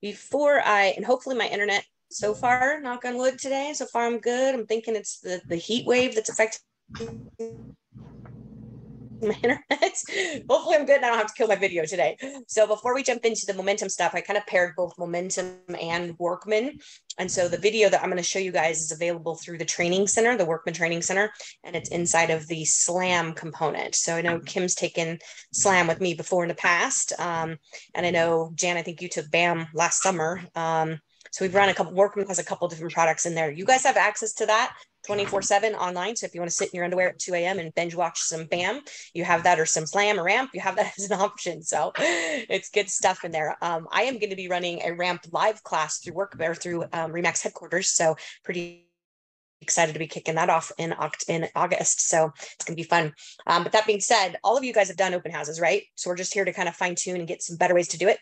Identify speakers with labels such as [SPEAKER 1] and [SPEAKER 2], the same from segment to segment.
[SPEAKER 1] before I, and hopefully my internet so far, knock on wood today, so far I'm good. I'm thinking it's the, the heat wave that's affecting my internet. Hopefully, I'm good and I don't have to kill my video today. So, before we jump into the momentum stuff, I kind of paired both momentum and workman. And so, the video that I'm going to show you guys is available through the training center, the Workman Training Center, and it's inside of the SLAM component. So, I know Kim's taken SLAM with me before in the past. Um, and I know, Jan, I think you took BAM last summer. Um, so we've run a couple, Workman has a couple different products in there. You guys have access to that 24 7 online. So if you want to sit in your underwear at 2 a.m. and binge watch some BAM, you have that or some slam or ramp, you have that as an option. So it's good stuff in there. Um, I am going to be running a ramp live class through work or through um, Remax headquarters. So pretty excited to be kicking that off in, in August. So it's going to be fun. Um, but that being said, all of you guys have done open houses, right? So we're just here to kind of fine tune and get some better ways to do it.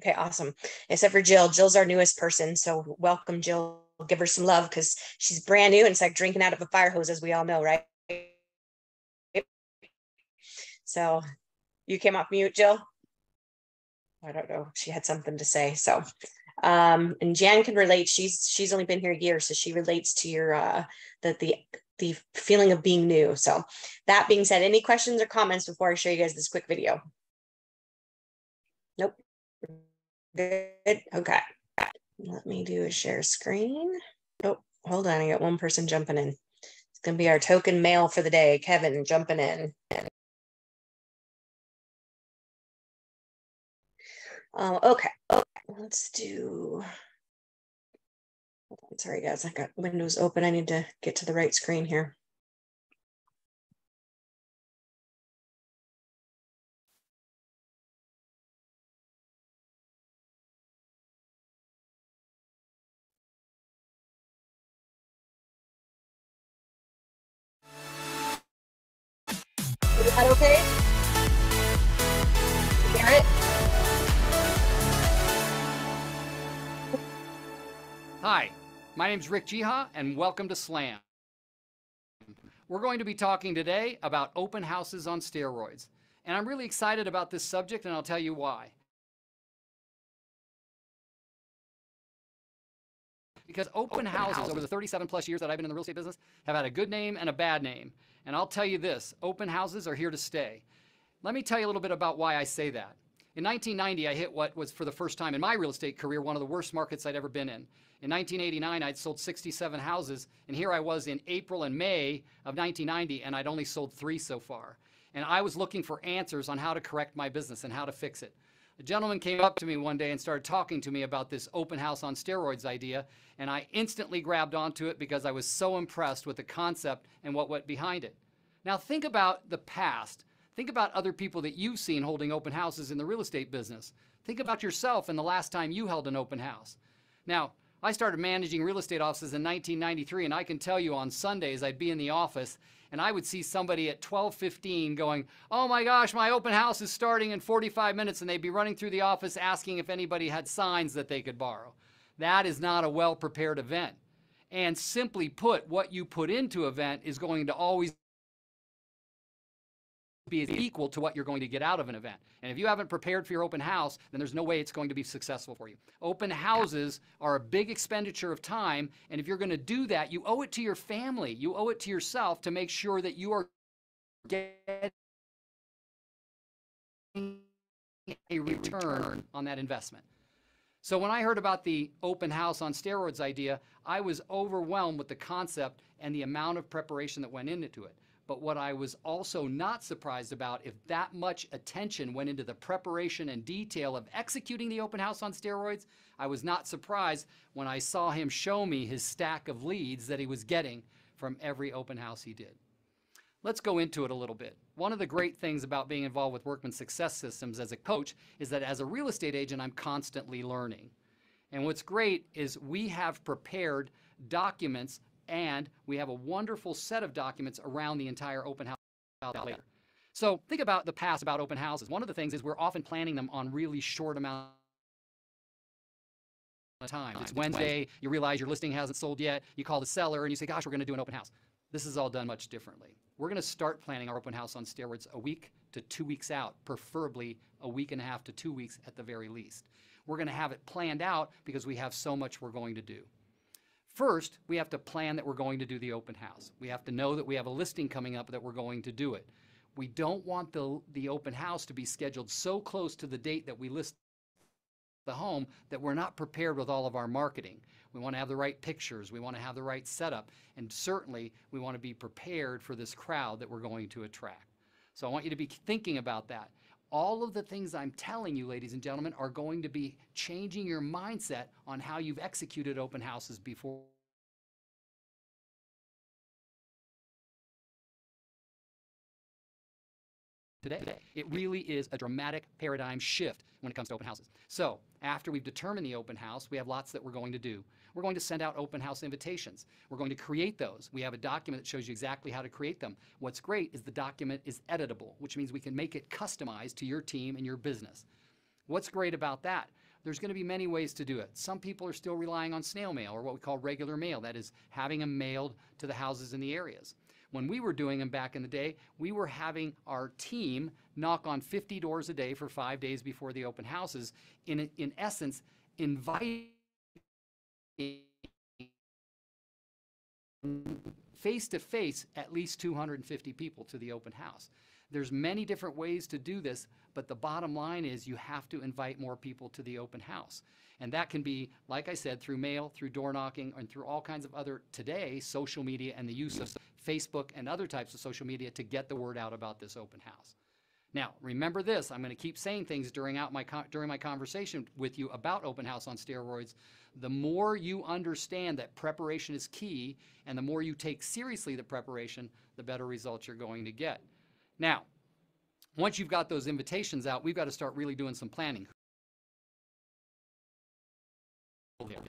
[SPEAKER 1] Okay, awesome. Except for Jill. Jill's our newest person. So welcome, Jill give her some love because she's brand new and it's like drinking out of a fire hose, as we all know, right? So you came off mute, Jill? I don't know. She had something to say. So um and Jan can relate. She's she's only been here a year, so she relates to your uh the the the feeling of being new. So that being said, any questions or comments before I show you guys this quick video? Nope. Good. Okay. Let me do a share screen. Oh, hold on. I got one person jumping in. It's going to be our token male for the day, Kevin, jumping in. Okay. okay, let's do. Sorry, guys. I got windows open. I need to get to the right screen here.
[SPEAKER 2] My name is Rick Jiha, and welcome to SLAM. We're going to be talking today about open houses on steroids. And I'm really excited about this subject, and I'll tell you why. Because open houses, over the 37 plus years that I've been in the real estate business, have had a good name and a bad name. And I'll tell you this open houses are here to stay. Let me tell you a little bit about why I say that. In 1990, I hit what was for the first time in my real estate career one of the worst markets I'd ever been in. In 1989, I'd sold 67 houses, and here I was in April and May of 1990, and I'd only sold three so far. And I was looking for answers on how to correct my business and how to fix it. A gentleman came up to me one day and started talking to me about this open house on steroids idea, and I instantly grabbed onto it because I was so impressed with the concept and what went behind it. Now, think about the past. Think about other people that you've seen holding open houses in the real estate business. Think about yourself and the last time you held an open house. Now, I started managing real estate offices in 1993, and I can tell you on Sundays I'd be in the office and I would see somebody at 12:15 going, "Oh my gosh, my open house is starting in 45 minutes," and they'd be running through the office asking if anybody had signs that they could borrow. That is not a well-prepared event. And simply put, what you put into event is going to always be equal to what you're going to get out of an event. And if you haven't prepared for your open house, then there's no way it's going to be successful for you. Open houses are a big expenditure of time, and if you're going to do that, you owe it to your family, you owe it to yourself to make sure that you are getting a return on that investment. So when I heard about the open house on steroids idea, I was overwhelmed with the concept and the amount of preparation that went into it. But what I was also not surprised about, if that much attention went into the preparation and detail of executing the open house on steroids, I was not surprised when I saw him show me his stack of leads that he was getting from every open house he did. Let's go into it a little bit. One of the great things about being involved with Workman Success Systems as a coach is that as a real estate agent, I'm constantly learning. And what's great is we have prepared documents and we have a wonderful set of documents around the entire open house later. So think about the past about open houses. One of the things is we're often planning them on really short amount of time. It's Wednesday, you realize your listing hasn't sold yet, you call the seller and you say, gosh, we're going to do an open house. This is all done much differently. We're going to start planning our open house on steroids a week to two weeks out, preferably a week and a half to two weeks at the very least. we're going to have it planned out because we have so much we're going to do. First, we have to plan that we're going to do the open house. We have to know that we have a listing coming up that we're going to do it. We don't want the, the open house to be scheduled so close to the date that we list the home that we're not prepared with all of our marketing. We want to have the right pictures, we want to have the right setup, and certainly we want to be prepared for this crowd that we're going to attract. So I want you to be thinking about that. All of the things I'm telling you, ladies and gentlemen, are going to be changing your mindset on how you've executed open houses before. Today. It really is a dramatic paradigm shift when it comes to open houses. So, after we've determined the open house, we have lots that we're going to do. We're going to send out open house invitations. We're going to create those. We have a document that shows you exactly how to create them. What's great is the document is editable, which means we can make it customized to your team and your business. What's great about that? There's going to be many ways to do it. Some people are still relying on snail mail or what we call regular mail, that is, having them mailed to the houses in the areas. When we were doing them back in the day, we were having our team knock on 50 doors a day for five days before the open houses, in, in essence, inviting face to face at least 250 people to the open house. There's many different ways to do this, but the bottom line is you have to invite more people to the open house. And that can be, like I said, through mail, through door knocking, and through all kinds of other, today, social media and the use of Facebook and other types of social media to get the word out about this open house. Now, remember this, I'm going to keep saying things during, out my, during my conversation with you about open house on steroids. The more you understand that preparation is key and the more you take seriously the preparation, the better results you're going to get. Now, once you've got those invitations out, we've got to start really doing some planning.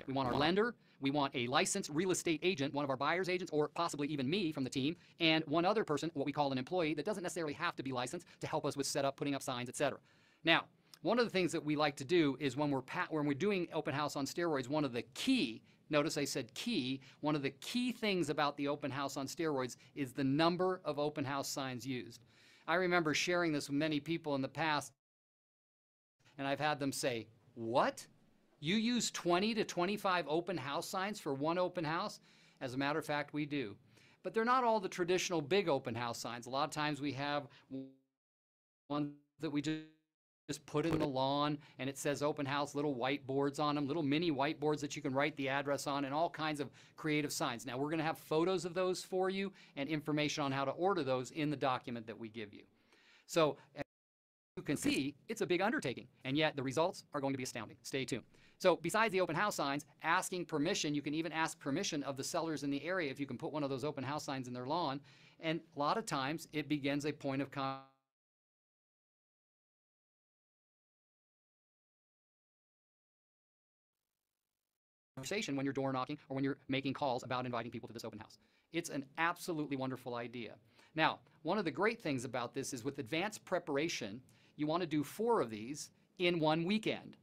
[SPEAKER 2] We want our lender, we want a licensed real estate agent, one of our buyer's agents, or possibly even me from the team, and one other person, what we call an employee, that doesn't necessarily have to be licensed to help us with setup, putting up signs, etc. Now, one of the things that we like to do is when we're when we're doing open house on steroids, one of the key Notice I said key. One of the key things about the open house on steroids is the number of open house signs used. I remember sharing this with many people in the past, and I've had them say, What? You use 20 to 25 open house signs for one open house? As a matter of fact, we do. But they're not all the traditional big open house signs. A lot of times we have one that we just put in the lawn and it says open house, little whiteboards on them, little mini whiteboards that you can write the address on, and all kinds of creative signs. Now, we're going to have photos of those for you and information on how to order those in the document that we give you. So, as you can see, it's a big undertaking, and yet the results are going to be astounding. Stay tuned. So, besides the open house signs, asking permission, you can even ask permission of the sellers in the area if you can put one of those open house signs in their lawn. And a lot of times it begins a point of contact conversation when you're door knocking or when you're making calls about inviting people to this open house. It's an absolutely wonderful idea. Now, one of the great things about this is with advanced preparation, you want to do four of these in one weekend.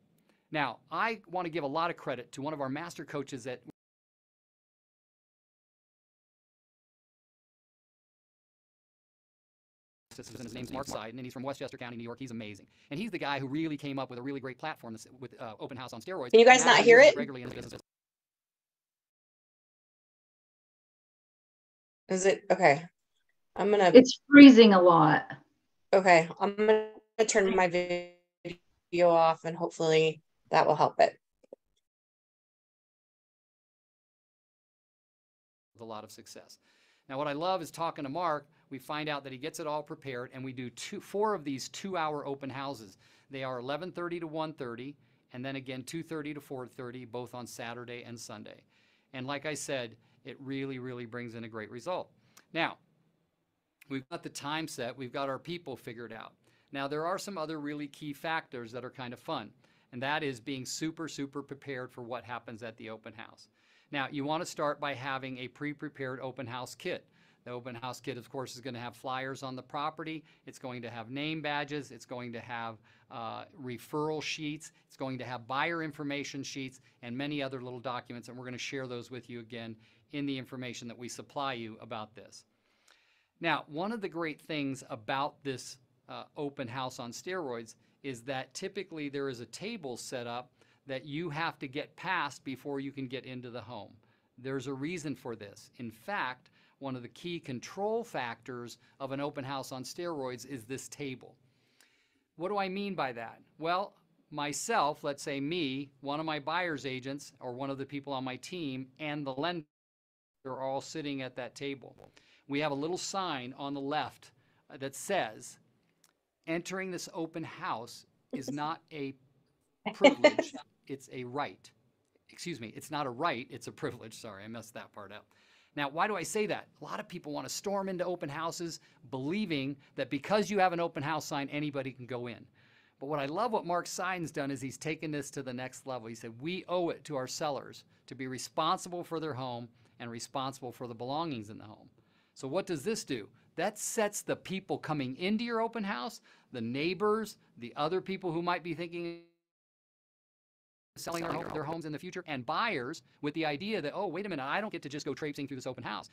[SPEAKER 2] Now, I want to give a lot of credit to one of our master coaches at his name's Mark Seiden, and he's from Westchester County, New York. He's amazing, and he's the guy who really came up with a really great platform with uh, Open House on steroids.
[SPEAKER 1] Can you guys not hear it?
[SPEAKER 2] Regularly in his business.
[SPEAKER 1] Is it okay? I'm gonna.
[SPEAKER 3] It's freezing a lot.
[SPEAKER 1] Okay, I'm gonna turn my video off, and hopefully that will help it.
[SPEAKER 2] A lot of success. Now, what I love is talking to Mark. We find out that he gets it all prepared, and we do two, four of these two-hour open houses. They are 11:30 to 1:30, and then again 2:30 to 4:30, both on Saturday and Sunday. And like I said, it really, really brings in a great result. Now, we've got the time set. We've got our people figured out. Now, there are some other really key factors that are kind of fun, and that is being super, super prepared for what happens at the open house. Now, you want to start by having a pre-prepared open house kit. The open house kit, of course, is going to have flyers on the property. It's going to have name badges. It's going to have uh, referral sheets. It's going to have buyer information sheets and many other little documents, and we're going to share those with you again in the information that we supply you about this. Now, one of the great things about this uh, open house on steroids is that typically there is a table set up that you have to get past before you can get into the home. There's a reason for this. In fact, one of the key control factors of an open house on steroids is this table. What do I mean by that? Well, myself, let's say me, one of my buyer's agents, or one of the people on my team, and the lender are all sitting at that table. We have a little sign on the left that says, entering this open house is not a privilege, it's a right. Excuse me, it's not a right, it's a privilege. Sorry, I messed that part up. Now, why do I say that? A lot of people want to storm into open houses believing that because you have an open house sign, anybody can go in. But what I love what Mark Seiden's done is he's taken this to the next level. He said, we owe it to our sellers to be responsible for their home and responsible for the belongings in the home. So what does this do? That sets the people coming into your open house, the neighbors, the other people who might be thinking selling their, home, their homes in the future, and buyers with the idea that, oh, wait a minute, I don't get to just go traipsing through this open house.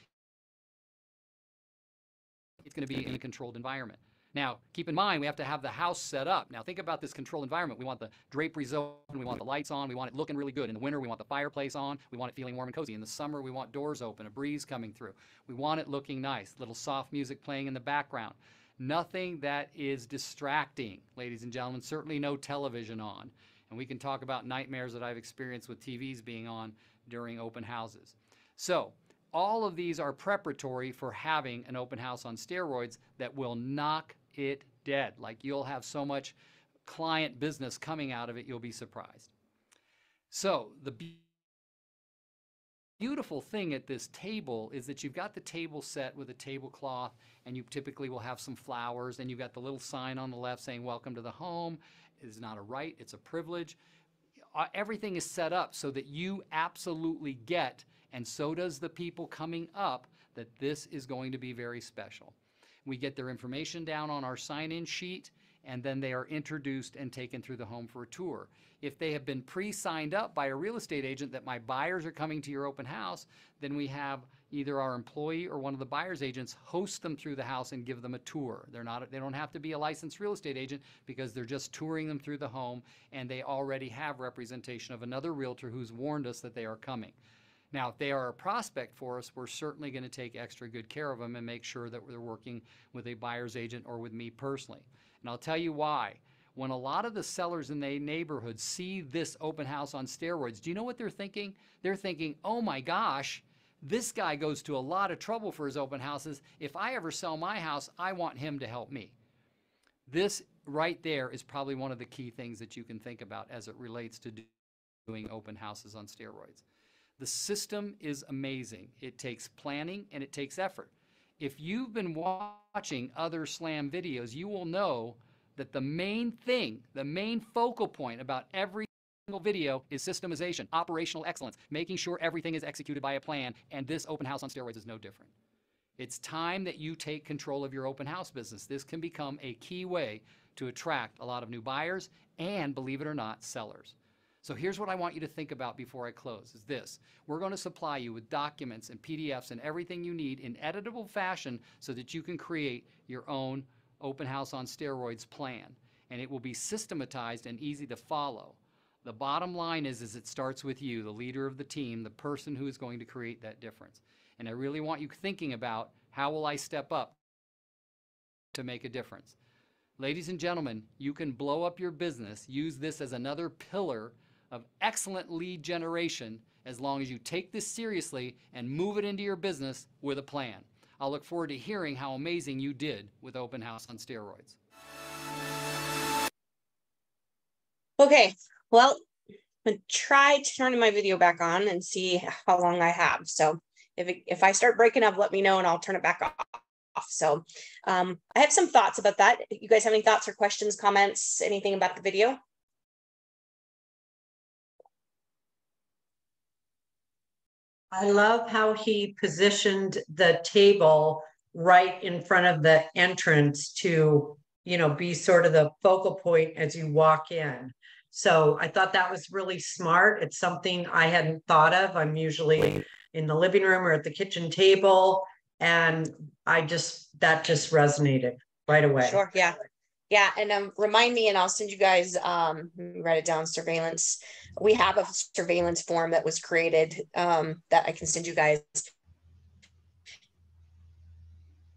[SPEAKER 2] It's going to be in a controlled environment. Now, keep in mind, we have to have the house set up. Now, think about this control environment. We want the draperies open, we want the lights on, we want it looking really good. In the winter, we want the fireplace on, we want it feeling warm and cozy. In the summer, we want doors open, a breeze coming through. We want it looking nice, little soft music playing in the background. Nothing that is distracting, ladies and gentlemen, certainly no television on. And we can talk about nightmares that I've experienced with TVs being on during open houses. So, all of these are preparatory for having an open house on steroids that will knock it dead. Like you'll have so much client business coming out of it, you'll be surprised. So the beautiful thing at this table is that you've got the table set with a tablecloth and you typically will have some flowers and you've got the little sign on the left saying welcome to the home. It is not a right, it's a privilege. Uh, everything is set up so that you absolutely get, and so does the people coming up, that this is going to be very special. We get their information down on our sign-in sheet, and then they are introduced and taken through the home for a tour. If they have been pre-signed up by a real estate agent that my buyers are coming to your open house, then we have either our employee or one of the buyer's agents host them through the house and give them a tour. They're not, they don't have to be a licensed real estate agent because they're just touring them through the home and they already have representation of another realtor who's warned us that they are coming. Now, if they are a prospect for us, we're certainly going to take extra good care of them and make sure that they're working with a buyer's agent or with me personally. And I'll tell you why. When a lot of the sellers in the neighborhood see this open house on steroids, do you know what they're thinking? They're thinking, oh my gosh, this guy goes to a lot of trouble for his open houses. If I ever sell my house, I want him to help me. This right there is probably one of the key things that you can think about as it relates to doing open houses on steroids. The system is amazing. It takes planning and it takes effort. If you've been watching other SLAM videos, you will know that the main thing, the main focal point about every single video is systemization, operational excellence, making sure everything is executed by a plan, and this open house on steroids is no different. It's time that you take control of your open house business. This can become a key way to attract a lot of new buyers and, believe it or not, sellers. So here's what I want you to think about before I close is this. We're going to supply you with documents and PDFs and everything you need in editable fashion so that you can create your own open house on steroids plan. And it will be systematized and easy to follow. The bottom line is, is it starts with you, the leader of the team, the person who is going to create that difference. And I really want you thinking about how will I step up to make a difference. Ladies and gentlemen, you can blow up your business, use this as another pillar of excellent lead generation as long as you take this seriously and move it into your business with a plan. I'll look forward to hearing how amazing you did with Open House on steroids.
[SPEAKER 1] Okay, well, I'm gonna try turning my video back on and see how long I have. So if, it, if I start breaking up, let me know and I'll turn it back off. So um, I have some thoughts about that. You guys have any thoughts or questions, comments, anything about the video?
[SPEAKER 3] I love how he positioned the table right in front of the entrance to, you know, be sort of the focal point as you walk in. So I thought that was really smart. It's something I hadn't thought of. I'm usually in the living room or at the kitchen table. And I just, that just resonated right away.
[SPEAKER 1] Sure. Yeah. Yeah, and um, remind me, and I'll send you guys. Um, write it down. Surveillance. We have a surveillance form that was created um, that I can send you guys.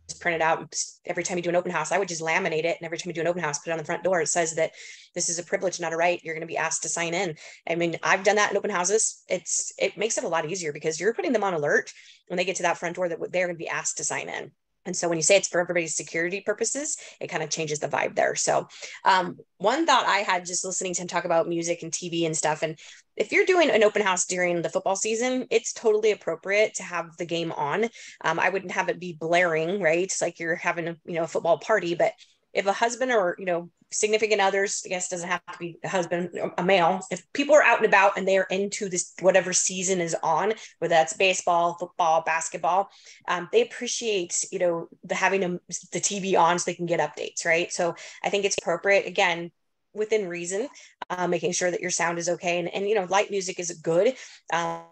[SPEAKER 1] Just print it out every time you do an open house. I would just laminate it, and every time you do an open house, put it on the front door. It says that this is a privilege, not a right. You're going to be asked to sign in. I mean, I've done that in open houses. It's it makes it a lot easier because you're putting them on alert when they get to that front door that they're going to be asked to sign in. And so when you say it's for everybody's security purposes, it kind of changes the vibe there. So um, one thought I had just listening to him talk about music and TV and stuff. And if you're doing an open house during the football season, it's totally appropriate to have the game on. Um, I wouldn't have it be blaring, right? It's like you're having a you know a football party, but if a husband or you know significant others i guess doesn't have to be a husband a male if people are out and about and they're into this whatever season is on whether that's baseball football basketball um, they appreciate you know the having a, the tv on so they can get updates right? So i think it's appropriate again within reason uh, making sure that your sound is okay and, and you know light music is good. Um,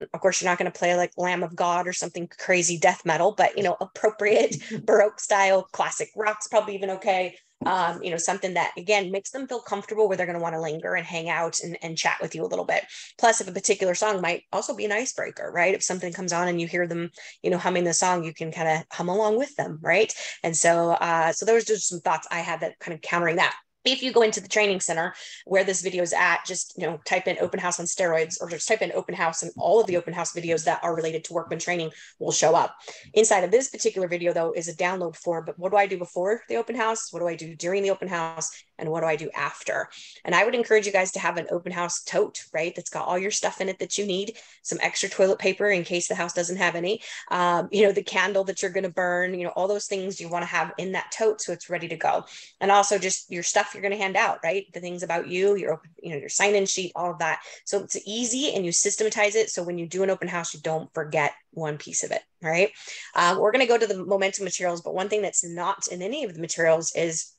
[SPEAKER 1] of course you're not going to play like lamb of god or something crazy death metal but you know appropriate baroque style classic rock's probably even okay. Um, you know something that again makes them feel comfortable where they're going to want to linger and hang out and, and chat with you a little bit. Plus if a particular song might also be an icebreaker right? If something comes on and you hear them you know humming the song you can kind of hum along with them right? And so uh so those are just some thoughts i had that kind of countering that if you go into the training center where this video is at, just you know, type in open house on steroids or just type in open house and all of the open house videos that are related to workman training will show up. Inside of this particular video though is a download form, but what do I do before the open house? What do I do during the open house? And what do I do after? And I would encourage you guys to have an open house tote, right? That's got all your stuff in it that you need, some extra toilet paper in case the house doesn't have any, um, you know, the candle that you're going to burn, you know, all those things you want to have in that tote so it's ready to go. And also just your stuff you're going to hand out, right? The things about you, your you know, your sign-in sheet, all of that. So it's easy and you systematize it. So when you do an open house, you don't forget one piece of it, right? Um, we're going to go to the momentum materials, but one thing that's not in any of the materials is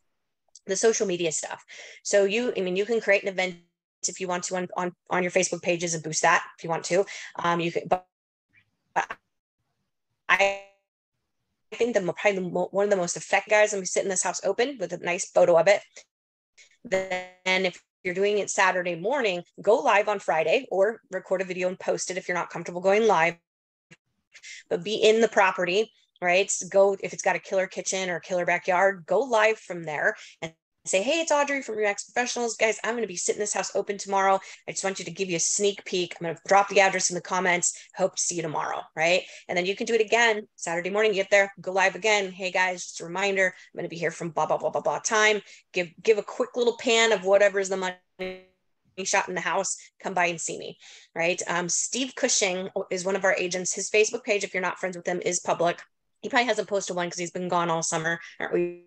[SPEAKER 1] the social media stuff. So you, I mean, you can create an event if you want to on, on, on your Facebook pages and boost that if you want to. Um, you can, but, but I I think the probably the, one of the most effective guys. Let me sit in this house open with a nice photo of it. Then if you're doing it Saturday morning, go live on Friday or record a video and post it if you're not comfortable going live. But be in the property, right? Go if it's got a killer kitchen or killer backyard, go live from there and say, hey, it's Audrey from Remax Professionals. Guys, I'm going to be sitting this house open tomorrow. I just want you to give you a sneak peek. I'm going to drop the address in the comments. Hope to see you tomorrow. Right. And then you can do it again Saturday morning. Get there, go live again. Hey guys, just a reminder, I'm going to be here from blah, blah, blah, blah, blah time. Give, give a quick little pan of whatever is the money shot in the house, come by and see me, right? Um, Steve Cushing is one of our agents. His Facebook page, if you're not friends with him, is public. He probably hasn't posted one because he's been gone all summer. Aren't we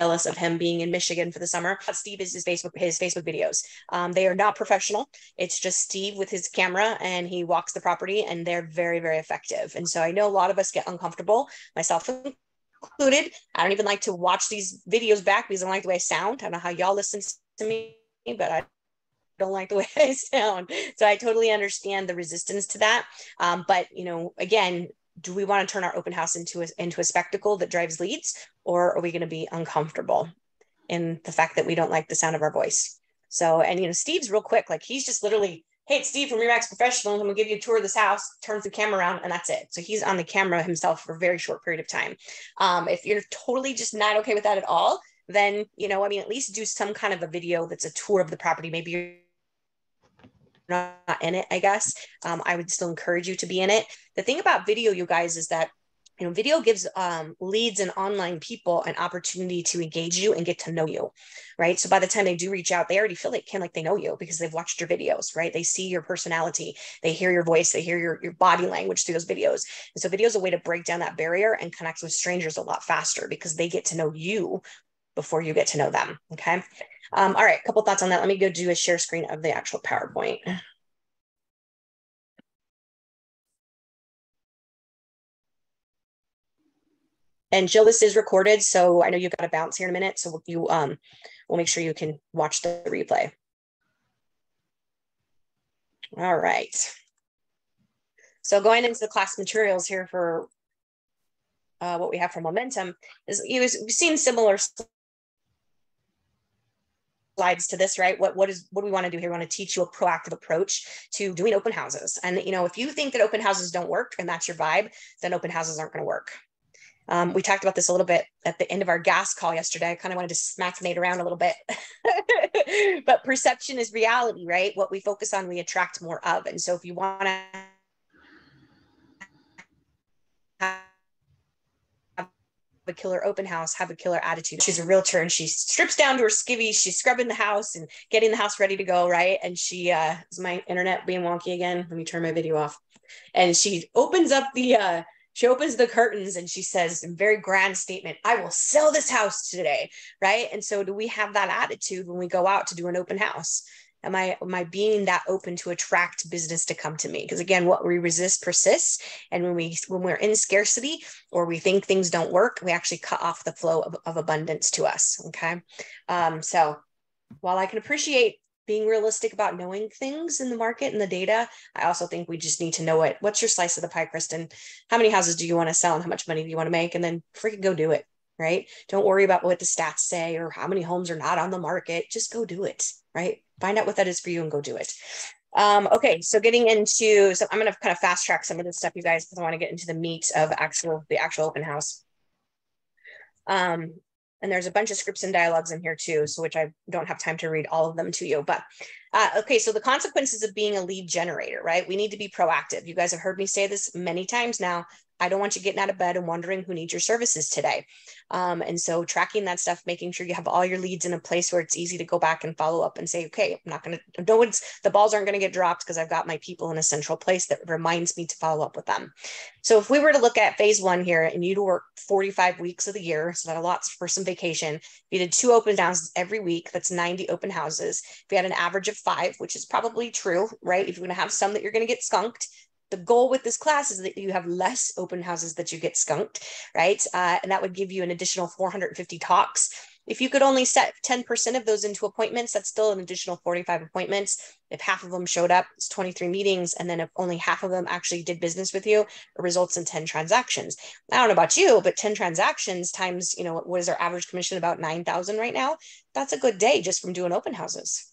[SPEAKER 1] jealous of him being in Michigan for the summer. Steve is his Facebook his Facebook videos. Um, they are not professional. It's just Steve with his camera and he walks the property and they're very very effective. And so I know a lot of us get uncomfortable, myself included. I don't even like to watch these videos back because I don't like the way I sound. I don't know how y'all listen to me, but I don't like the way I sound. So I totally understand the resistance to that. Um, but you know, again, do we want to turn our open house into a, into a spectacle that drives leads or are we going to be uncomfortable in the fact that we don't like the sound of our voice? So and you know steve's real quick like he's just literally hey it's steve from remax professional i'm going to give you a tour of this house turns the camera around and that's it. So he's on the camera himself for a very short period of time. Um, if you're totally just not okay with that at all then you know i mean at least do some kind of a video that's a tour of the property. Maybe not in it, I guess, um, I would still encourage you to be in it. The thing about video, you guys, is that you know video gives um, leads and online people an opportunity to engage you and get to know you right? So by the time they do reach out they already feel like can like they know you because they've watched your videos right? They see your personality. They hear your voice. They hear your, your body language through those videos. And so video is a way to break down that barrier and connect with strangers a lot faster because they get to know you before you get to know them okay um, all right, a couple thoughts on that. Let me go do a share screen of the actual PowerPoint. And Jill, this is recorded, so I know you've got to bounce here in a minute. So you um, we'll make sure you can watch the replay. All right. So going into the class materials here for uh, what we have for momentum is you know, we've seen similar slides to this, right? What what is what do we want to do here? We want to teach you a proactive approach to doing open houses. And you know, if you think that open houses don't work and that's your vibe, then open houses aren't going to work. Um, we talked about this a little bit at the end of our gas call yesterday. I kind of wanted to smack Nate around a little bit. but perception is reality, right? What we focus on, we attract more of. And so if you want to a killer open house, have a killer attitude. She's a realtor and she strips down to her skivvies. She's scrubbing the house and getting the house ready to go, right? And she uh is my internet being wonky again. Let me turn my video off. And she opens up the uh she opens the curtains and she says in very grand statement i will sell this house today right and so do we have that attitude when we go out to do an open house am i am i being that open to attract business to come to me? Because again what we resist persists and when we when we're in scarcity or we think things don't work we actually cut off the flow of, of abundance to us okay? Um, so while i can appreciate being realistic about knowing things in the market and the data i also think we just need to know it. What's your slice of the pie kristen? How many houses do you want to sell and how much money do you want to make? And then freaking go do it right? Don't worry about what the stats say or how many homes are not on the market. Just go do it right find out what that is for you and go do it. Um, okay, so getting into, so I'm going to kind of fast track some of this stuff, you guys, because I want to get into the meat of actual, the actual open house. Um, and there's a bunch of scripts and dialogues in here too, so which I don't have time to read all of them to you. But uh, okay, so the consequences of being a lead generator, right? We need to be proactive. You guys have heard me say this many times now. I don't want you getting out of bed and wondering who needs your services today. Um, and so tracking that stuff, making sure you have all your leads in a place where it's easy to go back and follow up and say, okay, I'm not going to, no one's, the balls aren't going to get dropped because I've got my people in a central place that reminds me to follow up with them. So if we were to look at phase one here and you to work 45 weeks of the year, so that a lot for some vacation, if you did two open houses every week, that's 90 open houses. If you had an average of five, which is probably true, right? If you're going to have some that you're going to get skunked, the goal with this class is that you have less open houses that you get skunked, right? Uh, and that would give you an additional 450 talks. If you could only set 10% of those into appointments, that's still an additional 45 appointments. If half of them showed up, it's 23 meetings. And then if only half of them actually did business with you, it results in 10 transactions. I don't know about you, but 10 transactions times, you know, what is our average commission about 9,000 right now? That's a good day just from doing open houses.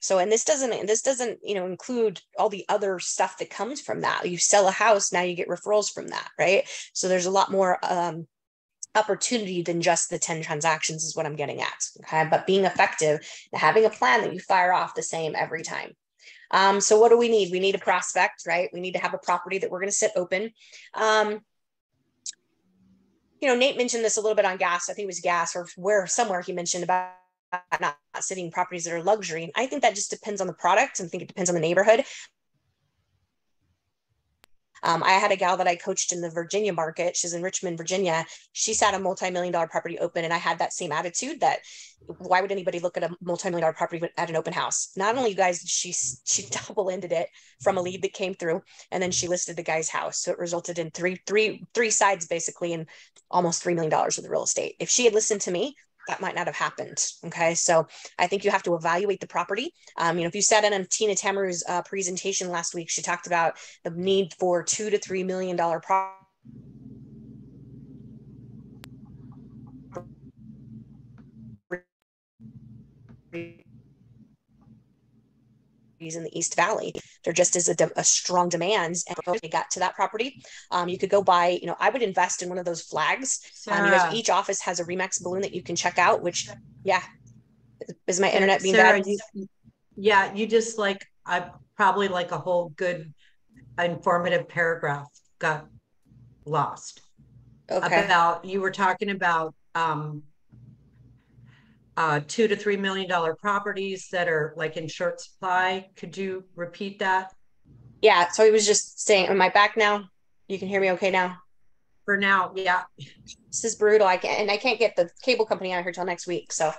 [SPEAKER 1] So, and this doesn't, this doesn't, you know, include all the other stuff that comes from that. You sell a house, now you get referrals from that, right? So there's a lot more um, opportunity than just the 10 transactions is what I'm getting at. Okay. But being effective, having a plan that you fire off the same every time. Um, so what do we need? We need a prospect, right? We need to have a property that we're going to sit open. Um, you know, Nate mentioned this a little bit on gas. I think it was gas or where somewhere he mentioned about not sitting properties that are luxury. And I think that just depends on the product and I think it depends on the neighborhood. Um, I had a gal that I coached in the Virginia market. She's in Richmond, Virginia. She sat a multi-million dollar property open, and I had that same attitude that why would anybody look at a multi-million dollar property at an open house? Not only, you guys, she she double-ended it from a lead that came through, and then she listed the guy's house. So it resulted in three three three sides basically, and almost three million dollars of real estate. If she had listened to me, that might not have happened. Okay. So I think you have to evaluate the property. Um, you know, if you sat in on Tina Tamboer's uh, presentation last week, she talked about the need for two to three million dollar property in the East Valley. There just is a, de- a strong demand. And they got to that property, um, you could go buy, you know, I would invest in one of those flags. Um, you guys, each office has a Remax balloon that you can check out, which, yeah. Is my internet being Sarah,
[SPEAKER 3] bad? You, yeah, you just like, I probably like a whole good informative paragraph got lost. Okay. About, you were talking about um, uh, two to three million dollar properties that are like in short supply. Could you repeat that?
[SPEAKER 1] Yeah. So he was just saying, am I back now? You can hear me okay now?
[SPEAKER 3] For now, yeah.
[SPEAKER 1] This is brutal. I can't, and I can't get the cable company out here till next week. So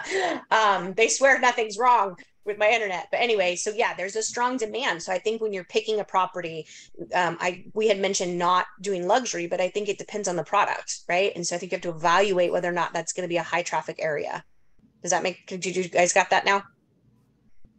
[SPEAKER 1] um, they swear nothing's wrong with my internet. But anyway, so yeah, there's a strong demand. So I think when you're picking a property, um, I we had mentioned not doing luxury, but I think it depends on the product, right? And so I think you have to evaluate whether or not that's going to be a high traffic area. Does that make? Did you guys got that now?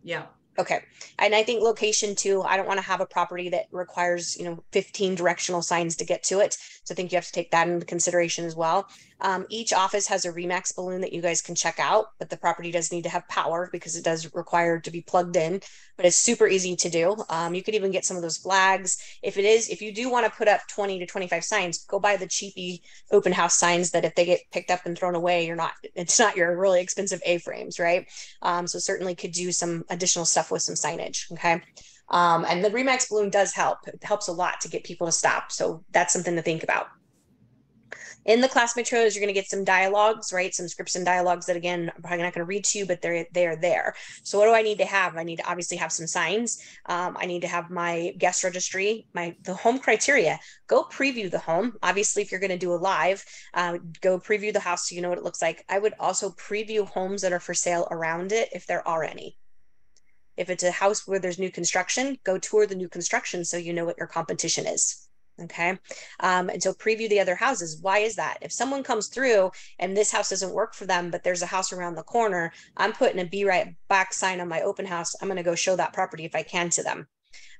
[SPEAKER 3] Yeah.
[SPEAKER 1] Okay. And I think location too, I don't want to have a property that requires, you know, 15 directional signs to get to it. So I think you have to take that into consideration as well. Um, each office has a Remax balloon that you guys can check out, but the property does need to have power because it does require to be plugged in, but it's super easy to do. Um, you could even get some of those flags. If it is, if you do want to put up 20 to 25 signs, go buy the cheapy open house signs that if they get picked up and thrown away, you're not, it's not your really expensive A-frames, right? Um, so certainly could do some additional stuff with some signage. Okay. Um, and the Remax balloon does help. It helps a lot to get people to stop. So that's something to think about in the class materials, you're going to get some dialogues, right? Some scripts and dialogues that again, I'm probably not going to read to you, but they're they're there. So what do I need to have? I need to obviously have some signs. Um, I need to have my guest registry, my the home criteria. Go preview the home. Obviously, if you're going to do a live, uh, go preview the house so you know what it looks like. I would also preview homes that are for sale around it if there are any. If it's a house where there's new construction, go tour the new construction so you know what your competition is. Okay. Um, and so preview the other houses. Why is that? If someone comes through and this house doesn't work for them, but there's a house around the corner, I'm putting a be right back sign on my open house. I'm going to go show that property if I can to them.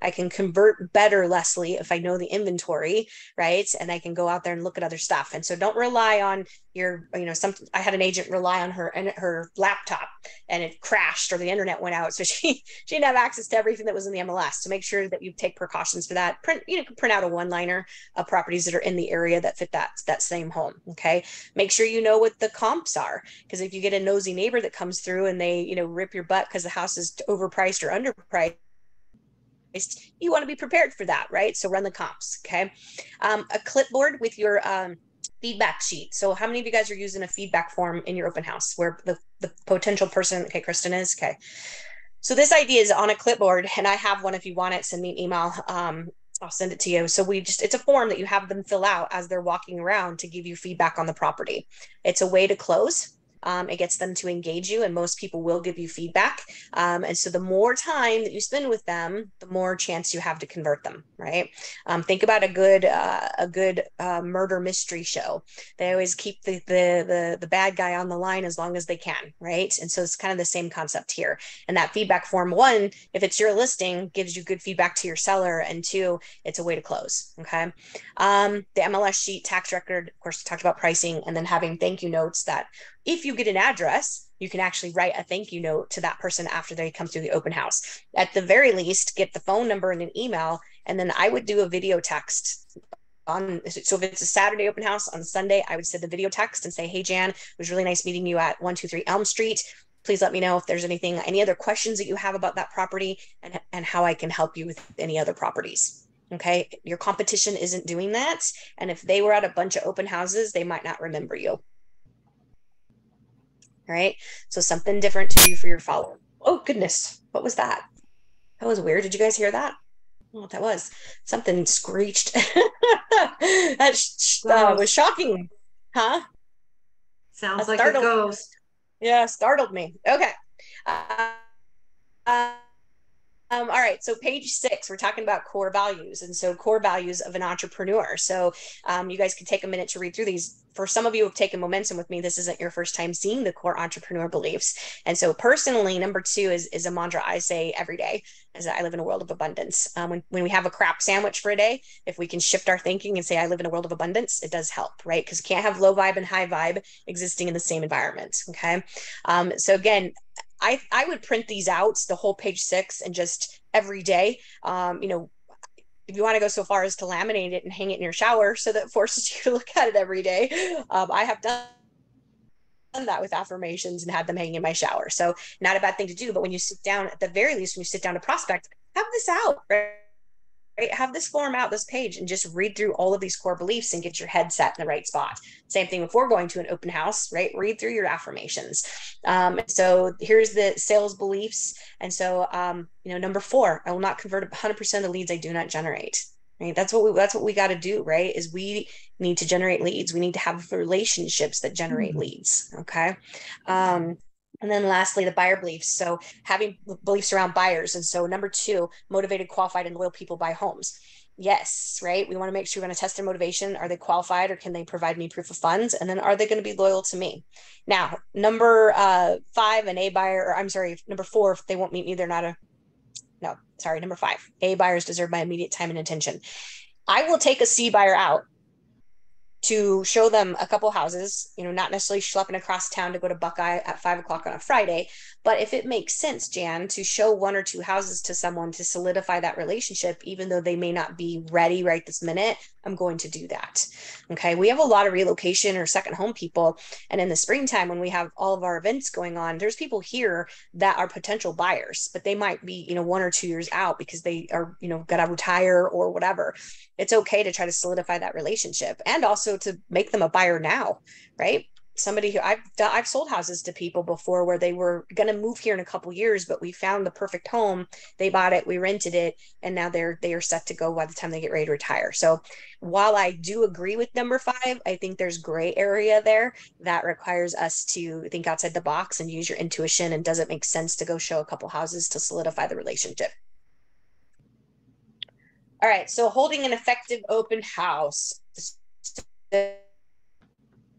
[SPEAKER 1] I can convert better, Leslie, if I know the inventory, right? And I can go out there and look at other stuff. And so don't rely on your, you know, some. I had an agent rely on her and her laptop, and it crashed or the internet went out, so she she didn't have access to everything that was in the MLS. So make sure that you take precautions for that. Print, you know, print out a one liner of properties that are in the area that fit that that same home. Okay, make sure you know what the comps are, because if you get a nosy neighbor that comes through and they, you know, rip your butt because the house is overpriced or underpriced you want to be prepared for that, right? So run the comps, okay? Um, a clipboard with your um, feedback sheet. So how many of you guys are using a feedback form in your open house where the, the potential person, okay, Kristen is, okay. So this idea is on a clipboard and I have one if you want it, send me an email. Um, I'll send it to you. So we just, it's a form that you have them fill out as they're walking around to give you feedback on the property. It's a way to close um, it gets them to engage you, and most people will give you feedback. Um, and so, the more time that you spend with them, the more chance you have to convert them. Right? Um, think about a good uh, a good uh, murder mystery show. They always keep the, the the the bad guy on the line as long as they can. Right? And so it's kind of the same concept here. And that feedback form, one, if it's your listing, gives you good feedback to your seller, and two, it's a way to close. Okay. Um, the MLS sheet, tax record, of course, we talked about pricing, and then having thank you notes that if you get an address, you can actually write a thank you note to that person after they come through the open house. At the very least, get the phone number and an email, and then I would do a video text on so if it's a Saturday open house on Sunday, I would send the video text and say, Hey Jan, it was really nice meeting you at 123 Elm Street. Please let me know if there's anything, any other questions that you have about that property and, and how I can help you with any other properties. Okay. Your competition isn't doing that. And if they were at a bunch of open houses, they might not remember you right? So something different to do for your follower. Oh goodness, what was that? That was weird. Did you guys hear that? what that was. Something screeched. that uh, was shocking, huh?
[SPEAKER 3] Sounds like a ghost.
[SPEAKER 1] Yeah, startled me. Okay. Uh, uh, um, all right, so page six, we're talking about core values. And so, core values of an entrepreneur. So, um, you guys can take a minute to read through these. For some of you who have taken momentum with me, this isn't your first time seeing the core entrepreneur beliefs. And so, personally, number two is, is a mantra I say every day is that I live in a world of abundance. Um, when, when we have a crap sandwich for a day, if we can shift our thinking and say, I live in a world of abundance, it does help, right? Because you can't have low vibe and high vibe existing in the same environment. Okay. Um, so, again, I, I would print these out, the whole page six, and just every day, um, you know, if you want to go so far as to laminate it and hang it in your shower so that forces you to look at it every day. Um, I have done done that with affirmations and had them hanging in my shower. So not a bad thing to do, but when you sit down, at the very least, when you sit down to prospect, have this out, right? Right? Have this form out, this page, and just read through all of these core beliefs and get your head set in the right spot. Same thing before going to an open house, right? Read through your affirmations. Um, so here's the sales beliefs. And so, um, you know, number four, I will not convert 100% of the leads I do not generate. Right. That's what we that's what we got to do, right? Is we need to generate leads. We need to have relationships that generate mm-hmm. leads. Okay. Um, and then lastly, the buyer beliefs. So having beliefs around buyers. And so number two, motivated, qualified, and loyal people buy homes. Yes, right. We want to make sure we're going to test their motivation. Are they qualified or can they provide me proof of funds? And then are they going to be loyal to me? Now, number uh, five, an A buyer, or I'm sorry, number four, if they won't meet me, they're not a no, sorry, number five. A buyers deserve my immediate time and attention. I will take a C buyer out to show them a couple houses, you know, not necessarily schlepping across town to go to Buckeye at five o'clock on a Friday. But if it makes sense, Jan, to show one or two houses to someone to solidify that relationship, even though they may not be ready right this minute, I'm going to do that. Okay. We have a lot of relocation or second home people. And in the springtime, when we have all of our events going on, there's people here that are potential buyers, but they might be, you know, one or two years out because they are, you know, got to retire or whatever. It's okay to try to solidify that relationship and also to make them a buyer now, right? Somebody who I've I've sold houses to people before where they were going to move here in a couple years, but we found the perfect home. They bought it, we rented it, and now they're they are set to go by the time they get ready to retire. So while I do agree with number five, I think there's gray area there that requires us to think outside the box and use your intuition. And does it make sense to go show a couple houses to solidify the relationship? All right, so holding an effective open house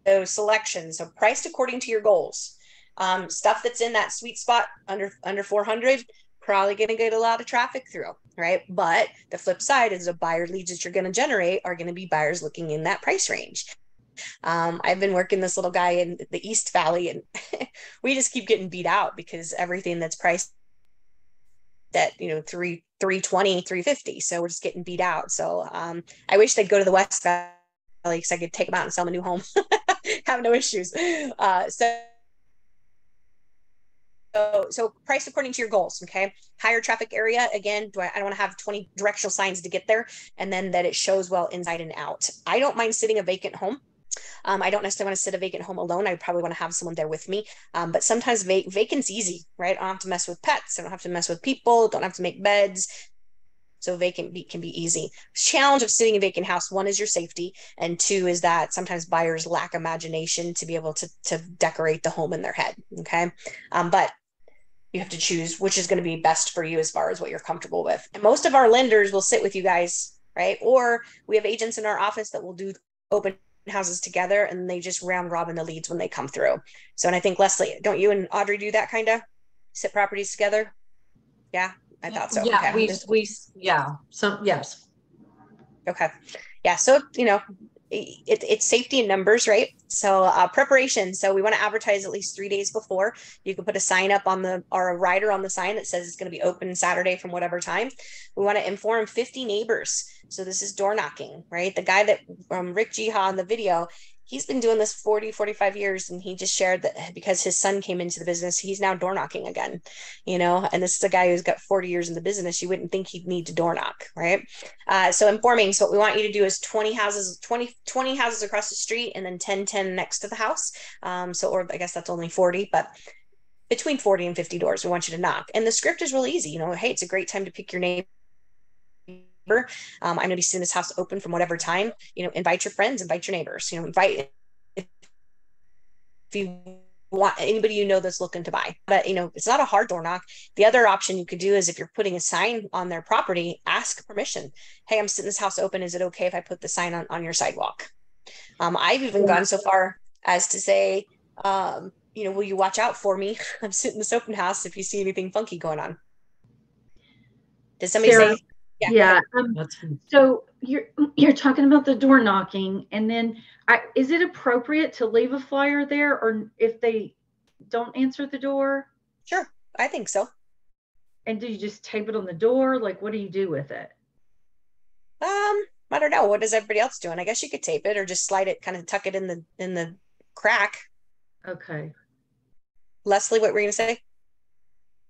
[SPEAKER 1] those selections. So priced according to your goals. Um, stuff that's in that sweet spot under under 400 probably going to get a lot of traffic through, right? But the flip side is the buyer leads that you're going to generate are going to be buyers looking in that price range. Um, I've been working this little guy in the East Valley, and we just keep getting beat out because everything that's priced at you know three 320 350 so we're just getting beat out so um, i wish they'd go to the west valley because i could take them out and sell them a new home have no issues. Uh, so so, so price according to your goals. Okay. Higher traffic area. Again, do I, I don't want to have 20 directional signs to get there and then that it shows well inside and out. I don't mind sitting a vacant home. Um, I don't necessarily want to sit a vacant home alone. I probably want to have someone there with me. Um, but sometimes va- vacant's easy, right? I don't have to mess with pets. I don't have to mess with people. Don't have to make beds. So vacant be, can be easy. Challenge of sitting in vacant house, one is your safety. And two is that sometimes buyers lack imagination to be able to, to decorate the home in their head. Okay. Um, but you have to choose which is going to be best for you as far as what you're comfortable with. And most of our lenders will sit with you guys, right? Or we have agents in our office that will do open houses together and they just round robin the leads when they come through. So, and I think Leslie, don't you and Audrey do that kind of sit properties together? Yeah. I thought so.
[SPEAKER 3] Yeah,
[SPEAKER 1] okay.
[SPEAKER 3] we, we, yeah, some, yes.
[SPEAKER 1] Okay. Yeah. So, you know, it, it's safety in numbers, right? So uh, preparation. So we want to advertise at least three days before. You can put a sign up on the or a rider on the sign that says it's going to be open Saturday from whatever time. We want to inform 50 neighbors. So this is door knocking, right? The guy that um, Rick Jiha in the video, he's been doing this 40 45 years and he just shared that because his son came into the business he's now door knocking again you know? And this is a guy who's got 40 years in the business you wouldn't think he'd need to door knock right? Uh, so informing so what we want you to do is 20 houses 20 20 houses across the street and then 10 10 next to the house. Um, so or i guess that's only 40 but between 40 and 50 doors we want you to knock. And the script is really easy you know hey it's a great time to pick your um, I'm going to be seeing this house open from whatever time. You know, invite your friends, invite your neighbors. You know, invite if you want anybody you know that's looking to buy. But you know, it's not a hard door knock. The other option you could do is if you're putting a sign on their property, ask permission. Hey, I'm sitting this house open. Is it okay if I put the sign on on your sidewalk? Um, I've even gone so far as to say, um, you know, will you watch out for me? I'm sitting in this open house if you see anything funky going on. Does somebody Sarah, say
[SPEAKER 4] yeah. yeah. Um, so you're you're talking about the door knocking, and then I, is it appropriate to leave a flyer there, or if they don't answer the door?
[SPEAKER 1] Sure, I think so.
[SPEAKER 4] And do you just tape it on the door? Like, what do you do with it?
[SPEAKER 1] Um, I don't know. What is everybody else doing? I guess you could tape it or just slide it, kind of tuck it in the in the crack.
[SPEAKER 4] Okay.
[SPEAKER 1] Leslie, what were you gonna say?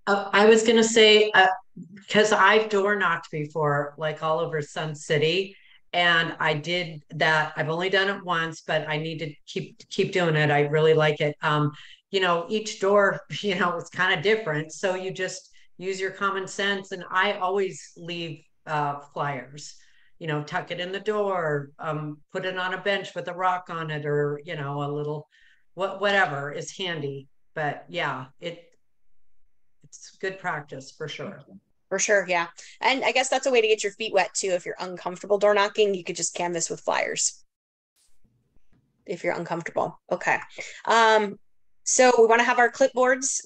[SPEAKER 3] Uh, I was gonna say uh, because I've door knocked before, like all over Sun City, and I did that. I've only done it once, but I need to keep keep doing it. I really like it. Um, you know, each door, you know, it's kind of different, so you just use your common sense. And I always leave uh, flyers. You know, tuck it in the door, um, put it on a bench with a rock on it, or you know, a little what whatever is handy. But yeah, it good practice for sure.
[SPEAKER 1] For sure, yeah. And I guess that's a way to get your feet wet too. If you're uncomfortable door knocking, you could just canvass with flyers. If you're uncomfortable. Okay. Um, So we want to have our clipboards,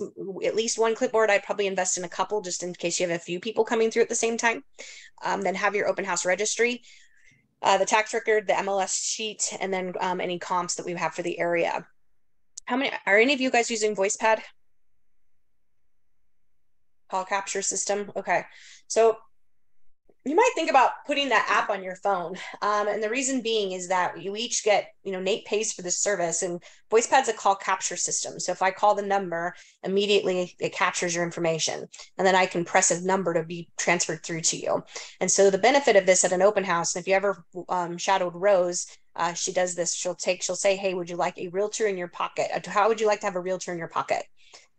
[SPEAKER 1] at least one clipboard. I'd probably invest in a couple just in case you have a few people coming through at the same time. Um, then have your open house registry, uh, the tax record, the MLS sheet, and then um, any comps that we have for the area. How many are any of you guys using VoicePad? Call capture system. Okay. So you might think about putting that app on your phone. Um, and the reason being is that you each get, you know, Nate pays for this service and VoicePad's a call capture system. So if I call the number, immediately it captures your information. And then I can press a number to be transferred through to you. And so the benefit of this at an open house, and if you ever um, shadowed Rose, uh, she does this, she'll take, she'll say, Hey, would you like a realtor in your pocket? How would you like to have a realtor in your pocket?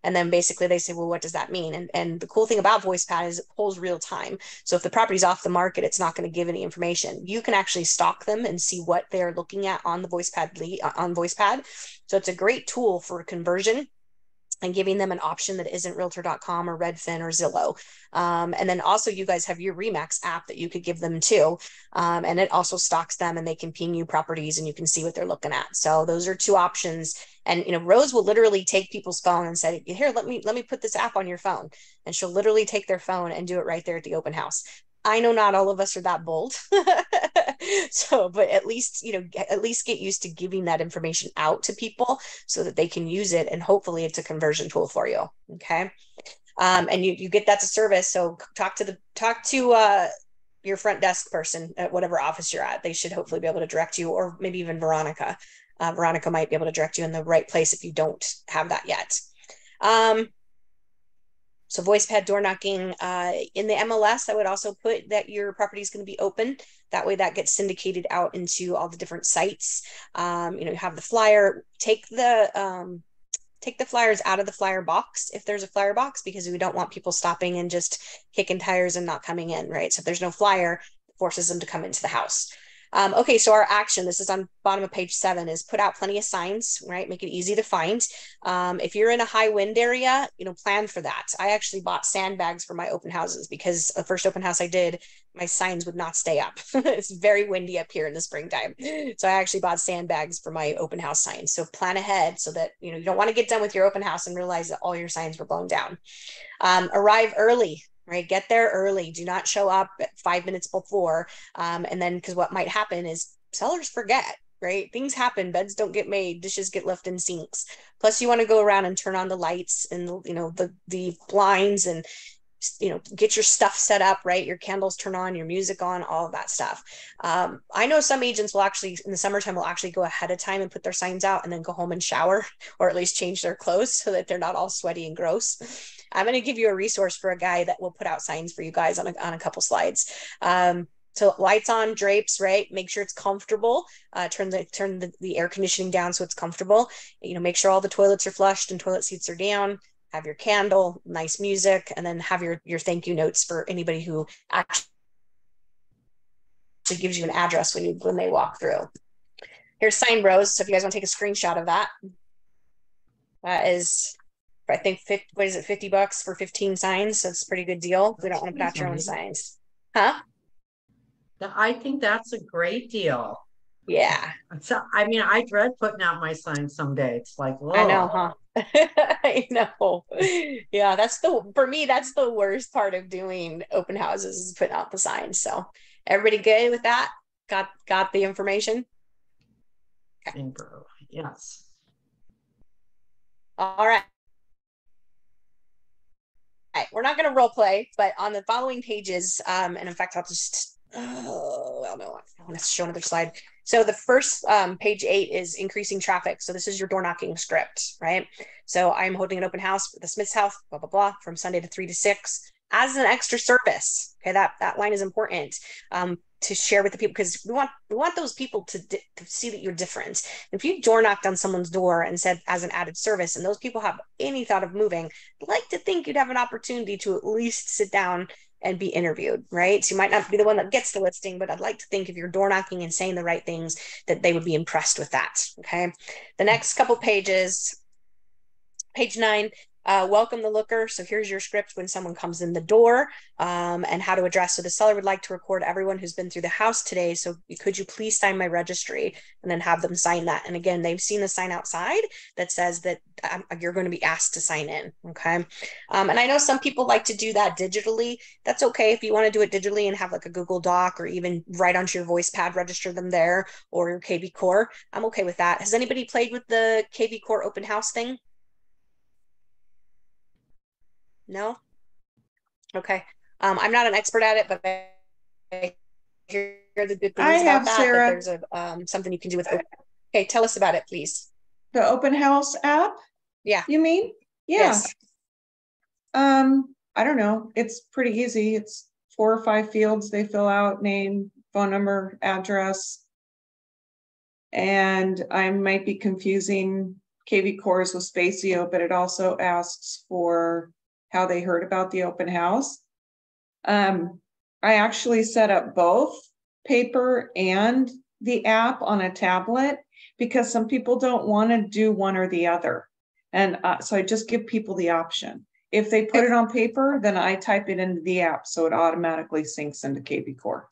[SPEAKER 1] And then basically they say, well, what does that mean? And, and the cool thing about VoicePad is it pulls real time. So if the property's off the market, it's not going to give any information. You can actually stalk them and see what they're looking at on the VoicePad lead, on VoicePad. So it's a great tool for conversion and giving them an option that isn't realtor.com or redfin or zillow um, and then also you guys have your RE/MAX app that you could give them too um, and it also stocks them and they can ping you properties and you can see what they're looking at so those are two options and you know rose will literally take people's phone and say here let me let me put this app on your phone and she'll literally take their phone and do it right there at the open house I know not all of us are that bold. so, but at least, you know, at least get used to giving that information out to people so that they can use it and hopefully it's a conversion tool for you. Okay. Um, and you, you get that to service. So talk to the, talk to, uh, your front desk person at whatever office you're at. They should hopefully be able to direct you or maybe even Veronica. Uh, Veronica might be able to direct you in the right place if you don't have that yet. Um, so VoicePad door knocking uh, in the MLS, I would also put that your property is going to be open. That way that gets syndicated out into all the different sites. Um, you know, you have the flyer, take the, um, take the flyers out of the flyer box if there's a flyer box because we don't want people stopping and just kicking tires and not coming in, right? So if there's no flyer, forces them to come into the house. Um, okay, so our action, this is on bottom of page seven, is put out plenty of signs, right? Make it easy to find. Um, if you're in a high wind area, you know, plan for that. I actually bought sandbags for my open houses because the first open house I did, my signs would not stay up. it's very windy up here in the springtime. So I actually bought sandbags for my open house signs. So plan ahead so that, you know, you don't want to get done with your open house and realize that all your signs were blown down. Um, arrive early right? Get there early. Do not show up five minutes before. Um, and then, because what might happen is sellers forget, right? Things happen. Beds don't get made. Dishes get left in sinks. Plus, you want to go around and turn on the lights and you know the the blinds and you know get your stuff set up right your candles turn on your music on all of that stuff um, i know some agents will actually in the summertime will actually go ahead of time and put their signs out and then go home and shower or at least change their clothes so that they're not all sweaty and gross I'm going to give you a resource for a guy that will put out signs for you guys on a, on a couple slides. Um, so lights on, drapes, right? Make sure it's comfortable. Uh, turn the turn the, the air conditioning down so it's comfortable. You know, make sure all the toilets are flushed and toilet seats are down. Have your candle, nice music, and then have your your thank you notes for anybody who actually gives you an address when you when they walk through. Here's sign rows. So if you guys want to take a screenshot of that, that is I think 50, what is it, 50 bucks for 15 signs. So it's a pretty good deal. We don't want to put out your own signs. Huh?
[SPEAKER 3] I think that's a great deal.
[SPEAKER 1] Yeah.
[SPEAKER 3] So, I mean, I dread putting out my signs someday. It's like, Whoa.
[SPEAKER 1] I know, huh? I know. Yeah, that's the for me, that's the worst part of doing open houses is putting out the signs. So everybody good with that? Got got the information?
[SPEAKER 3] Okay. Yes.
[SPEAKER 1] All right right, we're not going to role play, but on the following pages, um, and in fact, I'll just, oh, well, no, I want to show another slide. So the first um, page eight is increasing traffic. So this is your door knocking script, right? So I'm holding an open house the Smith's house, blah, blah, blah, from Sunday to three to six as an extra service. Okay, that, that line is important. Um, to share with the people because we want we want those people to, to see that you're different. If you door knocked on someone's door and said as an added service, and those people have any thought of moving, like to think you'd have an opportunity to at least sit down and be interviewed, right? So you might not be the one that gets the listing, but I'd like to think if you're door knocking and saying the right things, that they would be impressed with that. Okay. The next couple pages, page nine, uh, welcome the looker. So here's your script when someone comes in the door um, and how to address. So the seller would like to record everyone who's been through the house today. So could you please sign my registry and then have them sign that? And again, they've seen the sign outside that says that um, you're going to be asked to sign in. Okay. Um, and I know some people like to do that digitally. That's okay if you want to do it digitally and have like a Google Doc or even write onto your VoicePad, register them there or your KV Core. I'm okay with that. Has anybody played with the KV Core open house thing? No? Okay. Um, I'm not an expert at it, but I hear the good things I about that, Sarah. that. There's a um, something you can do with. Okay, tell us about it, please.
[SPEAKER 5] The open house app.
[SPEAKER 1] Yeah.
[SPEAKER 5] You mean? Yeah. Yes. Um, I don't know. It's pretty easy. It's four or five fields they fill out: name, phone number, address. And I might be confusing KV cores with Spacio, but it also asks for how they heard about the open house. Um, I actually set up both paper and the app on a tablet because some people don't want to do one or the other. And uh, so I just give people the option. If they put it on paper, then I type it into the app so it automatically syncs into KV Core.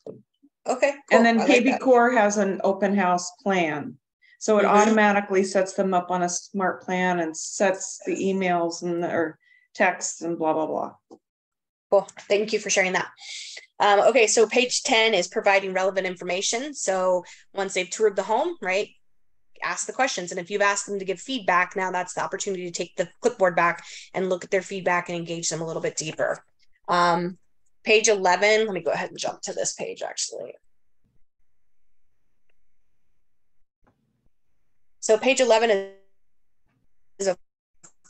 [SPEAKER 1] Okay. Cool.
[SPEAKER 5] And then like Core has an open house plan. So it mm-hmm. automatically sets them up on a smart plan and sets the emails and or texts and blah, blah, blah.
[SPEAKER 1] Cool. Thank you for sharing that. Um, okay, so page 10 is providing relevant information. So once they've toured the home, right, ask the questions. And if you've asked them to give feedback, now that's the opportunity to take the clipboard back and look at their feedback and engage them a little bit deeper. Um, page 11, let me go ahead and jump to this page actually. So page 11 is a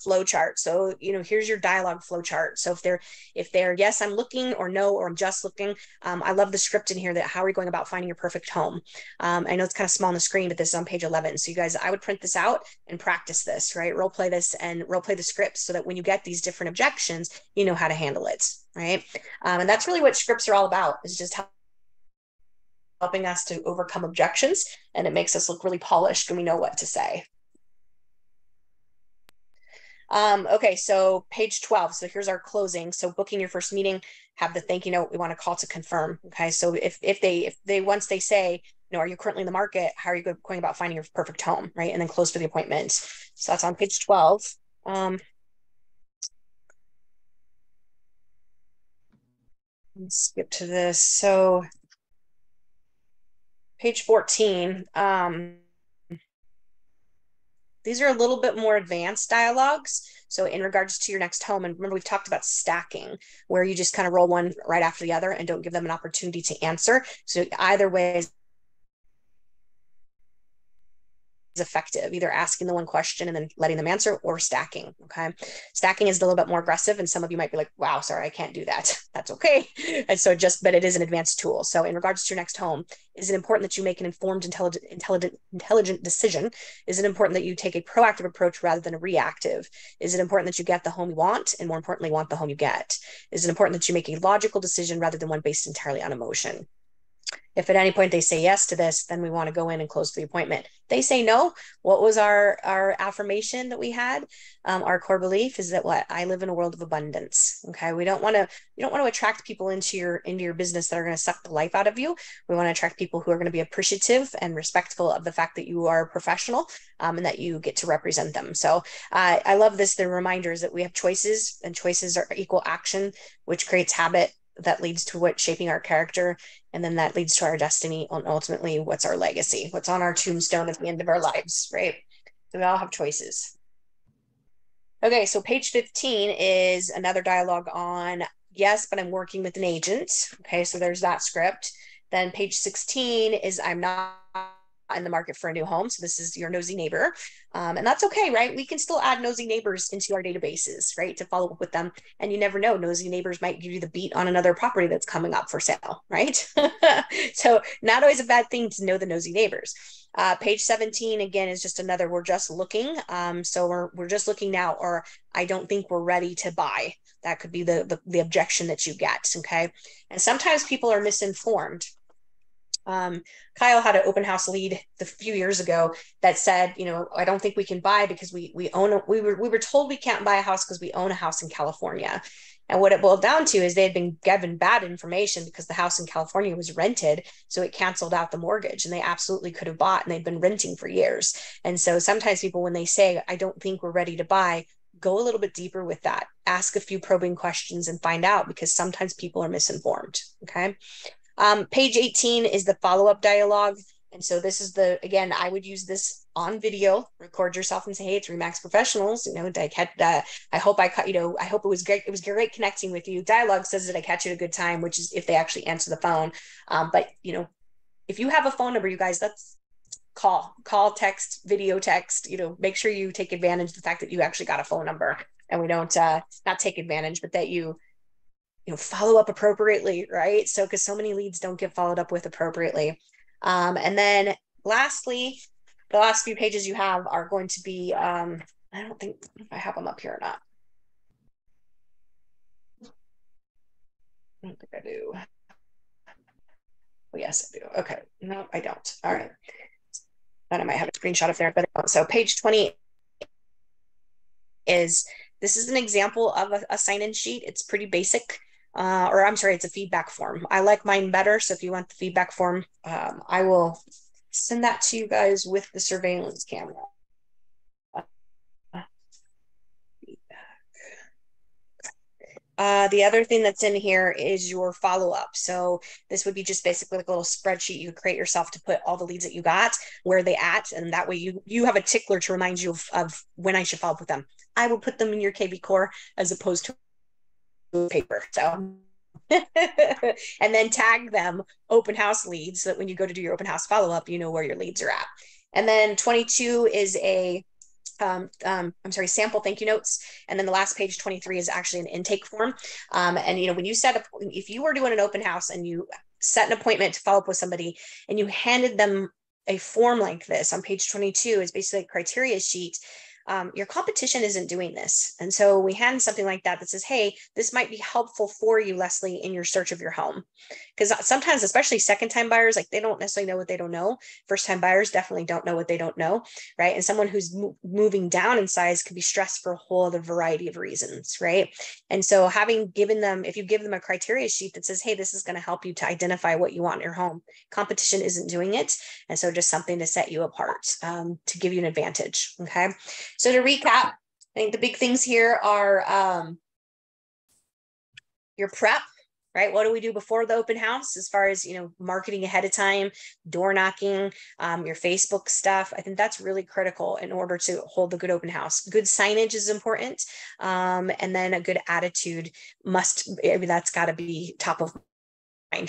[SPEAKER 1] flow chart. So, you know, here's your dialogue flow chart. So if they're, if they're, yes, I'm looking or no, or I'm just looking, um, I love the script in here that how are you going about finding your perfect home? Um, I know it's kind of small on the screen, but this is on page 11. So you guys, I would print this out and practice this, right? Role play this and role play the script so that when you get these different objections, you know how to handle it, right? Um, and that's really what scripts are all about is just how helping us to overcome objections and it makes us look really polished when we know what to say. Um, okay, so page 12. So here's our closing. So booking your first meeting, have the thank you note. We want to call to confirm. Okay. So if if they if they once they say, you know, are you currently in the market? How are you going about finding your perfect home? Right. And then close for the appointment. So that's on page 12. Um let's skip to this. So page 14. Um these are a little bit more advanced dialogues. So in regards to your next home, and remember we've talked about stacking, where you just kind of roll one right after the other and don't give them an opportunity to answer. So either way effective, either asking the one question and then letting them answer or stacking. Okay. Stacking is a little bit more aggressive. And some of you might be like, wow, sorry, I can't do that. That's okay. And so just, but it is an advanced tool. So in regards to your next home, is it important that you make an informed, intelligent, intelligent, intelligent decision? Is it important that you take a proactive approach rather than a reactive? Is it important that you get the home you want? And more importantly, want the home you get? Is it important that you make a logical decision rather than one based entirely on emotion? If at any point they say yes to this, then we want to go in and close the appointment. They say no. What was our our affirmation that we had? Um, our core belief is that what I live in a world of abundance. Okay, we don't want to you don't want to attract people into your into your business that are going to suck the life out of you. We want to attract people who are going to be appreciative and respectful of the fact that you are a professional um, and that you get to represent them. So uh, I love this. The reminders that we have choices and choices are equal action, which creates habit that leads to what shaping our character and then that leads to our destiny and ultimately what's our legacy what's on our tombstone at the end of our lives right? So we all have choices. Okay so page 15 is another dialogue on yes but i'm working with an agent. Okay so there's that script. Then page 16 is i'm not in the market for a new home. So this is your nosy neighbor. Um, and that's okay, right? We can still add nosy neighbors into our databases, right? To follow up with them. And you never know, nosy neighbors might give you the beat on another property that's coming up for sale, right? so not always a bad thing to know the nosy neighbors. Uh, page 17, again, is just another, we're just looking. Um, so we're, we're just looking now, or I don't think we're ready to buy. That could be the, the, the objection that you get, okay? And sometimes people are misinformed Um, Kyle had an open house lead a few years ago that said, you know, I don't think we can buy because we we own a, we were we were told we can't buy a house because we own a house in California. And what it boiled down to is they had been given bad information because the house in California was rented. So it canceled out the mortgage and they absolutely could have bought and they'd been renting for years. And so sometimes people, when they say, I don't think we're ready to buy, go a little bit deeper with that. Ask a few probing questions and find out because sometimes people are misinformed. Okay. Um, page 18 is the follow up dialogue. And so this is the, again, I would use this on video, record yourself and say, Hey, it's RE/MAX professionals. You know, I, uh, I hope I cut, you know, I hope it was great. It was great connecting with you. Dialogue says that I catch you at a good time, which is if they actually answer the phone. Um, but you know, if you have a phone number, you guys, that's call, call, text, video text, you know, make sure you take advantage of the fact that you actually got a phone number and we don't, uh, not take advantage, but that you, you know, follow up appropriately, right? So, because so many leads don't get followed up with appropriately. Um, and then lastly, the last few pages you have are going to be, um, I don't think if I have them up here or not. I don't think I do. Oh, yes, I do. Okay. No, I don't. All right. Then I might have a screenshot of there, but so page 20 is this is an example of a, a sign-in sheet. It's pretty basic uh, or I'm sorry, it's a feedback form. I like mine better. So if you want the feedback form, um, I will send that to you guys with the surveillance camera. Uh, the other thing that's in here is your follow up. So this would be just basically like a little spreadsheet you create yourself to put all the leads that you got, where they at, and that way you you have a tickler to remind you of, of when I should follow up with them. I will put them in your KV core as opposed to paper. So and then tag them open house leads so that when you go to do your open house follow up, you know where your leads are at. And then 22 is a um, um, I'm sorry, sample thank you notes. And then the last page 23 is actually an intake form. Um, and you know, when you set up, if you were doing an open house and you set an appointment to follow up with somebody and you handed them a form like this on page 22 is basically a criteria sheet um, your competition isn't doing this. And so we hand something like that that says, hey, this might be helpful for you, Leslie, in your search of your home. Because sometimes, especially second time buyers, like they don't necessarily know what they don't know. First time buyers definitely don't know what they don't know. Right. And someone who's mo- moving down in size could be stressed for a whole other variety of reasons. Right. And so having given them, if you give them a criteria sheet that says, hey, this is going to help you to identify what you want in your home, competition isn't doing it. And so just something to set you apart, um, to give you an advantage. Okay. So to recap, I think the big things here are um, your prep, right? What do we do before the open house as far as, you know, marketing ahead of time, door knocking, um, your Facebook stuff. I think that's really critical in order to hold the good open house. Good signage is important. Um, and then a good attitude must, I mean, that's got to be top of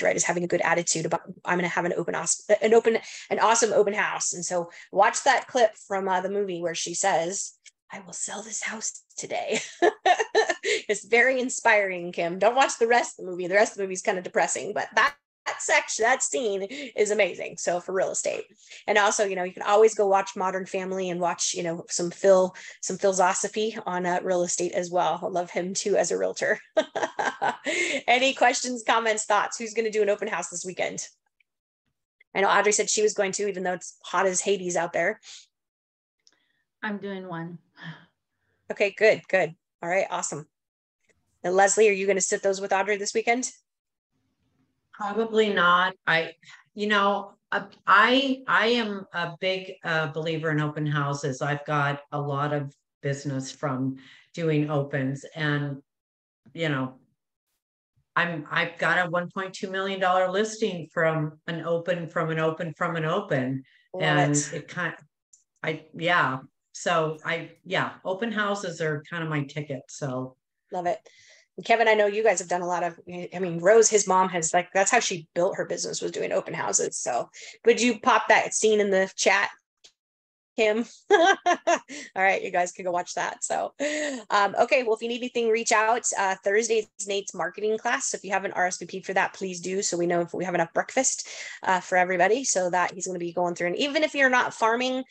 [SPEAKER 1] right is having a good attitude about i'm going to have an open an open an awesome open house. And so watch that clip from uh, the movie where she says i will sell this house today. It's very inspiring kim. Don't watch the rest of the movie. The rest of the movie is kind of depressing but that that section, that scene is amazing. So for real estate. And also, you know, you can always go watch Modern Family and watch, you know, some Phil, some philosophy on uh, real estate as well. I love him too as a realtor. Any questions, comments, thoughts? Who's going to do an open house this weekend? I know Audrey said she was going to, even though it's hot as Hades out there.
[SPEAKER 4] I'm doing one.
[SPEAKER 1] Okay, good, good. All right, awesome. And Leslie, are you going to sit those with Audrey this weekend?
[SPEAKER 3] Probably not. I, you know, uh, I I am a big uh, believer in open houses. I've got a lot of business from doing opens, and you know, I'm I've got a 1.2 million dollar listing from an open from an open from an open, Love and it. it kind of, I yeah. So I yeah, open houses are kind of my ticket. So
[SPEAKER 1] love it. Kevin, I know you guys have done a lot of, I mean, Rose, his mom has like, that's how she built her business was doing open houses. So would you pop that scene in the chat Kim. All right, you guys can go watch that. So, um, okay, well, if you need anything, reach out. Uh, Thursday is Nate's marketing class. So if you haven't RSVP'd for that, please do. So we know if we have enough breakfast uh, for everybody. So that he's going to be going through. And even if you're not farming,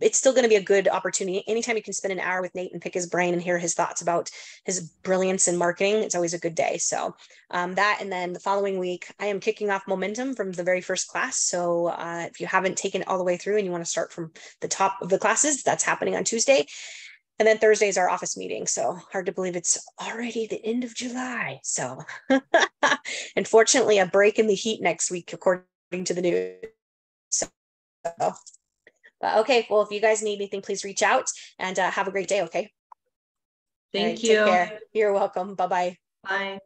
[SPEAKER 1] it's still going to be a good opportunity. Anytime you can spend an hour with Nate and pick his brain and hear his thoughts about his brilliance in marketing, it's always a good day. So um, that, and then the following week, I am kicking off momentum from the very first class. So uh, if you haven't taken it all the way through and you want to start from the top of the classes. That's happening on Tuesday. And then Thursday is our office meeting. So hard to believe it's already the end of July. So unfortunately, a break in the heat next week, according to the news. So, but okay, well, if you guys need anything, please reach out and uh, have a great day. Okay.
[SPEAKER 3] Thank
[SPEAKER 1] right,
[SPEAKER 3] you.
[SPEAKER 1] You're welcome. Bye-bye.
[SPEAKER 3] Bye.